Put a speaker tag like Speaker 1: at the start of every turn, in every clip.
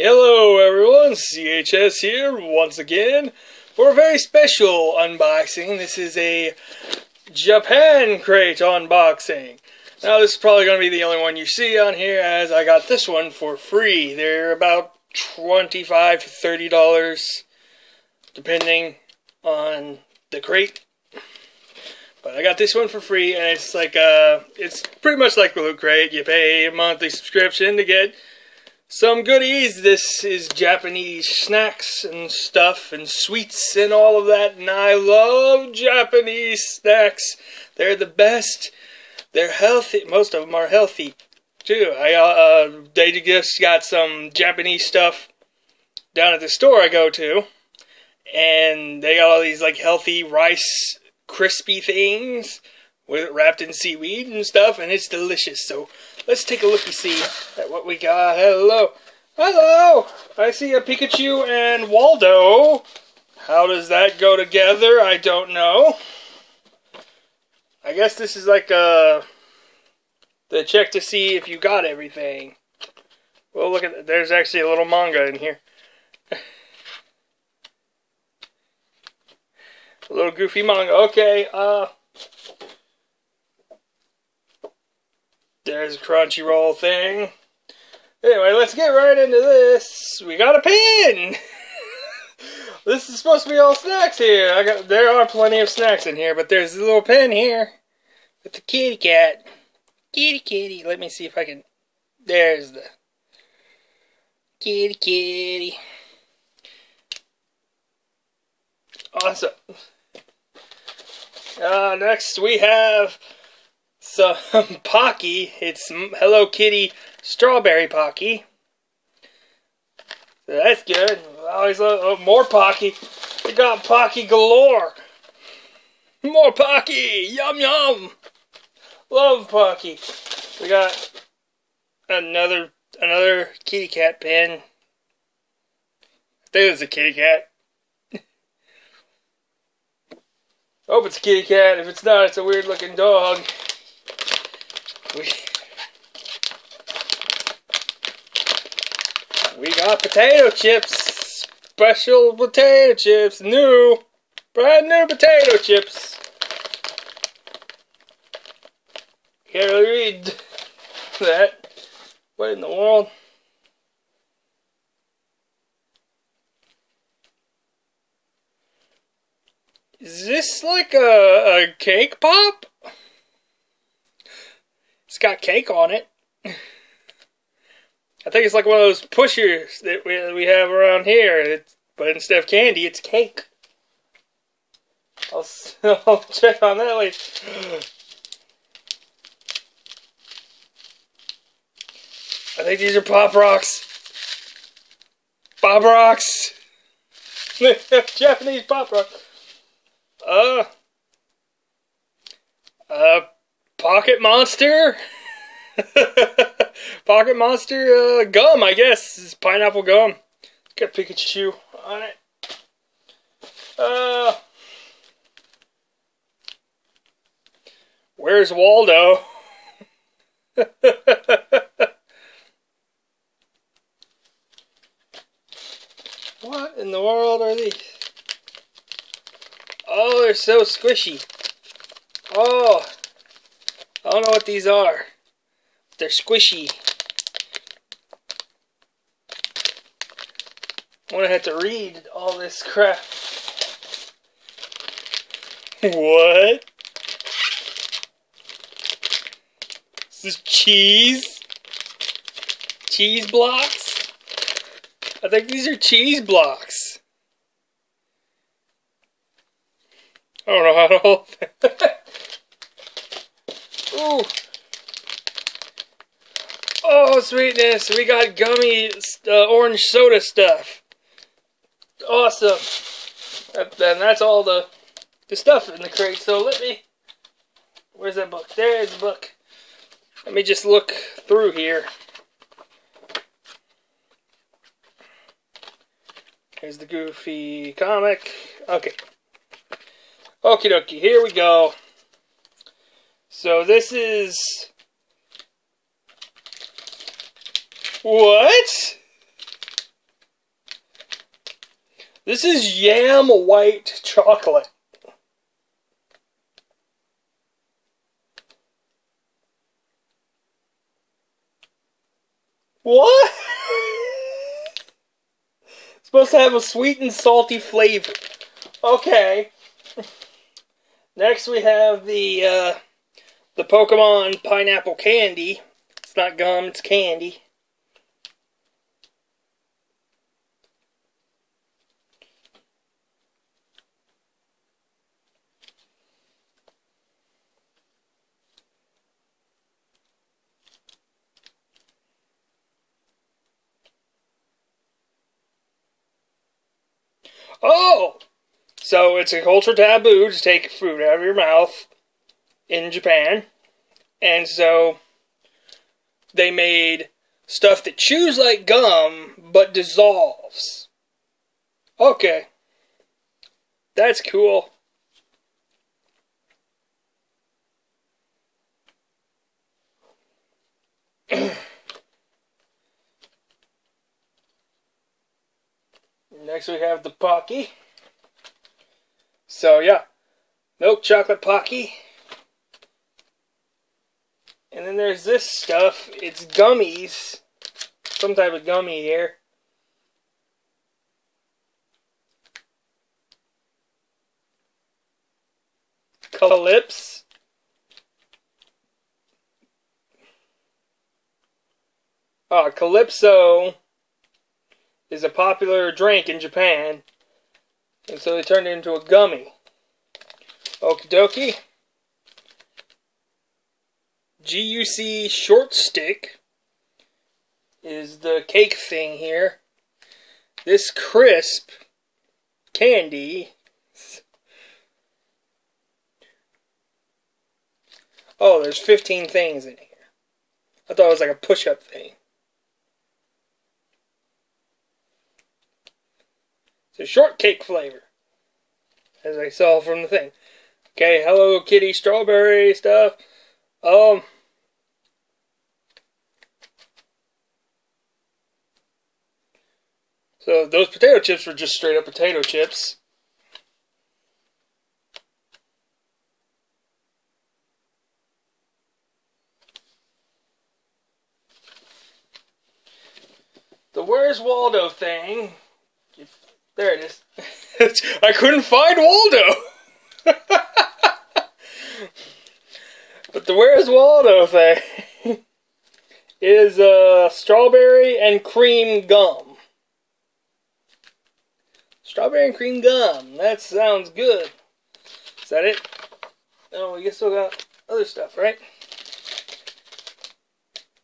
Speaker 1: Hello everyone, CHS here once again for a very special unboxing. This is a Japan crate unboxing. Now this is probably going to be the only one you see on here as I got this one for free. They're about 25 to $30 depending on the crate. But I got this one for free and it's like uh it's pretty much like the Loot Crate. You pay a monthly subscription to get some goodies. This is Japanese snacks and stuff and sweets and all of that. And I love Japanese snacks. They're the best. They're healthy. Most of them are healthy too. I uh, uh they just got some Japanese stuff down at the store I go to, and they got all these like healthy rice crispy things with wrapped in seaweed and stuff, and it's delicious. So let's take a look and see at what we got. Hello. Hello. I see a Pikachu and Waldo. How does that go together? I don't know. I guess this is like a the check to see if you got everything. Well, look at. There's actually a little manga in here. a little goofy manga. Okay, uh There's a Crunchyroll thing. Anyway, let's get right into this. We got a pin! this is supposed to be all snacks here. I got there are plenty of snacks in here, but there's a little pin here with the kitty cat. Kitty kitty. Let me see if I can there's the kitty kitty. Awesome. Uh, next we have some Pocky. It's Hello Kitty Strawberry Pocky. So that's good. Always love oh, more Pocky. We got Pocky galore. More Pocky. Yum yum. Love Pocky. We got another another kitty cat pen. I think it's a kitty cat. Hope it's a kitty cat. If it's not, it's a weird looking dog. We, we got potato chips. Special potato chips. New. Brand new potato chips. Can't really read that. What in the world? Is this like a, a cake pop? It's got cake on it. I think it's like one of those pushers that we, we have around here. It's, but instead of candy, it's cake. I'll, I'll check on that later. I think these are Pop Rocks. Pop Rocks. Japanese Pop Rock. Uh. Uh. Pocket Monster? Pocket Monster uh, gum, I guess. It's pineapple gum. Got Pikachu on it. Uh, where's Waldo? what in the world are these? Oh, they're so squishy. Oh. I don't know what these are. They're squishy. I'm gonna have to read all this crap. What? This is cheese? Cheese blocks? I think these are cheese blocks. I don't know how to hold. Ooh. Oh, sweetness. We got gummy uh, orange soda stuff. Awesome. And that's all the, the stuff in the crate. So let me... Where's that book? There's the book. Let me just look through here. Here's the goofy comic. Okay. Okie dokie, here we go. So this is... What? This is yam white chocolate. What? supposed to have a sweet and salty flavor. Okay. Next we have the uh, the Pokemon pineapple candy. It's not gum, it's candy. Oh! So it's a culture taboo to take food out of your mouth in Japan. And so they made stuff that chews like gum but dissolves. Okay. That's cool. Next we have the Pocky. So yeah, milk chocolate Pocky. And then there's this stuff. It's gummies. Some type of gummy here. Calypse. Uh, Calypso is a popular drink in Japan. And so they turned it into a gummy. Okie dokie. GUC Short Stick is the cake thing here. This crisp candy. Oh, there's 15 things in here. I thought it was like a push up thing. It's a shortcake flavor, as I saw from the thing. Okay, Hello Kitty strawberry stuff. Um, so those potato chips were just straight up potato chips. The Where's Waldo thing. There it is. I couldn't find Waldo. but the Where's Waldo thing is uh, strawberry and cream gum. Strawberry and cream gum. That sounds good. Is that it? Oh, we still got other stuff, right?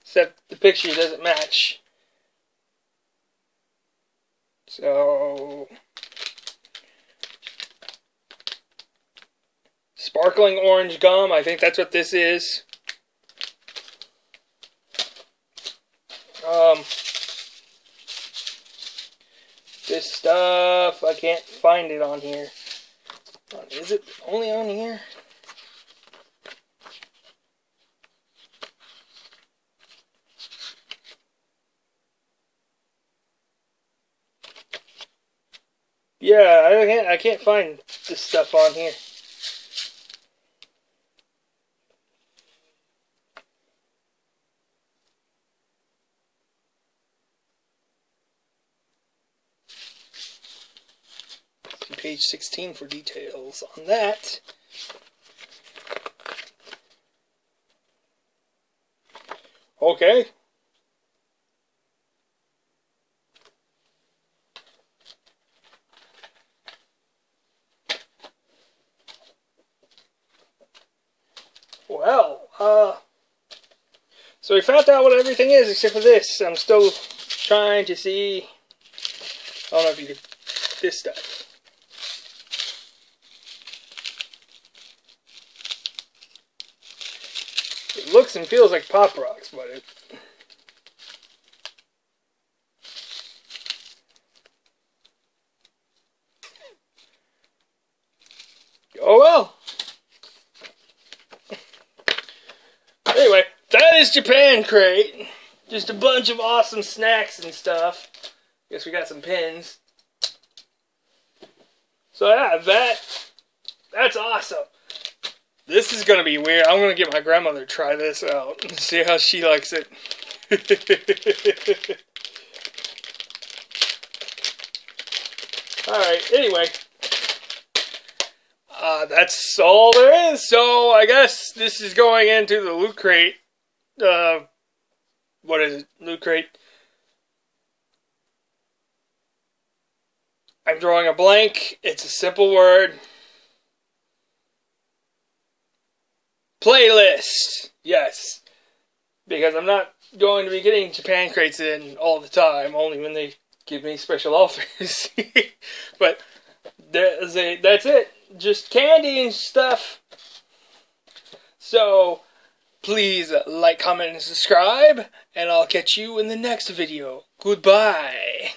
Speaker 1: Except the picture doesn't match. So, sparkling orange gum, I think that's what this is. Um, this stuff, I can't find it on here. Is it only on here? Yeah, I can't I can't find this stuff on here. Page 16 for details on that. Okay. Well, uh, so we found out what everything is except for this. I'm still trying to see. I don't know if you could. This stuff. It looks and feels like Pop Rocks, but it. Oh well. Anyway, that is Japan Crate. Just a bunch of awesome snacks and stuff. Guess we got some pins. So yeah, that that's awesome. This is gonna be weird. I'm gonna get my grandmother to try this out and see how she likes it. Alright, anyway. Uh, that's all there is. So I guess this is going into the loot crate. Uh, what is it? Loot crate. I'm drawing a blank. It's a simple word. Playlist. Yes. Because I'm not going to be getting Japan crates in all the time, only when they give me special offers. but a, that's it. Just candy and stuff. So, please like, comment, and subscribe, and I'll catch you in the next video. Goodbye.